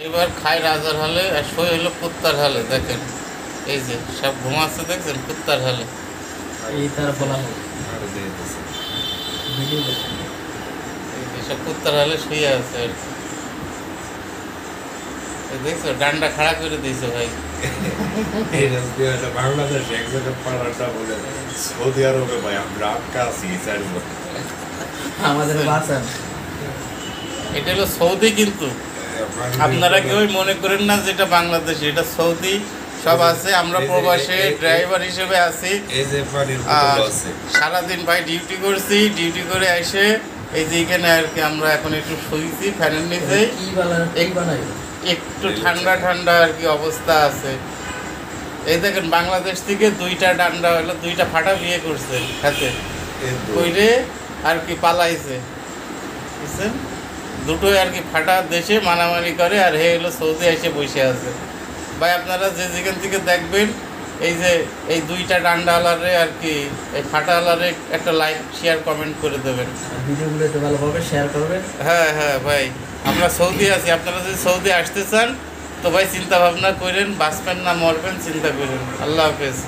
এবার খাই রাজার হালে আর সই হলো কুত্তার হালে দেখেন। এই যে সব ঘুমাচ্ছে দেখছেন? কুত্তার হালে। সব কুত্তার হালে শুয়ে আছে আর দেখছ ডান্ডা খাড়া করে দিয়েছে ভাই। এই রাস্তা বাংলাদেশ এক জায়গায় পাড়াটা বলে সৌদি আরবে ভাই আমরা আটকা আছি আমাদের বাঁচান। এটা হলো সৌদি কিন্তু। আপনারা কেউ মনে করেন না যেটা বাংলাদেশ এটা সৌদি সব আছে। আমরা প্রবাসে ড্রাইভার হিসেবে আছি। সারাদিন ভাই ডিউটি করছি ডিউটি করে এসে এই যে এখানে আর কি আমরা এখন একটু শুয়েছি ফ্যানের বানাই একটু ঠান্ডা ঠান্ডা আর কি অবস্থা আছে। এই দেখেন বাংলাদেশ থেকে দুইটা ডান্ডা হলো দুইটা ফাটা বিয়ে করছে হাতে কইরে আর কি পালাইছে। বুঝছেন? দুটোই আর কি ফাটা দেশে মানামানি করে আর হে হলো সৌদি এসে বসে আছে। ভাই আপনারা যে যেখান থেকে দেখবেন এই যে এই দুইটা ডান্ডা ডান্ডাওয়ালারে আর কি এই ফাটাওয়ালারে একটা লাইক শেয়ার কমেন্ট করে দেবেন। ভিডিওগুলো একটু ভালোভাবে শেয়ার করবেন। হ্যাঁ হ্যাঁ ভাই আমরা সৌদি আছি। আপনারা যদি সৌদি আসতে চান তো ভাই চিন্তা ভাবনা করেন বাঁচবেন না মরবেন চিন্তা করেন। আল্লাহ হাফেজ।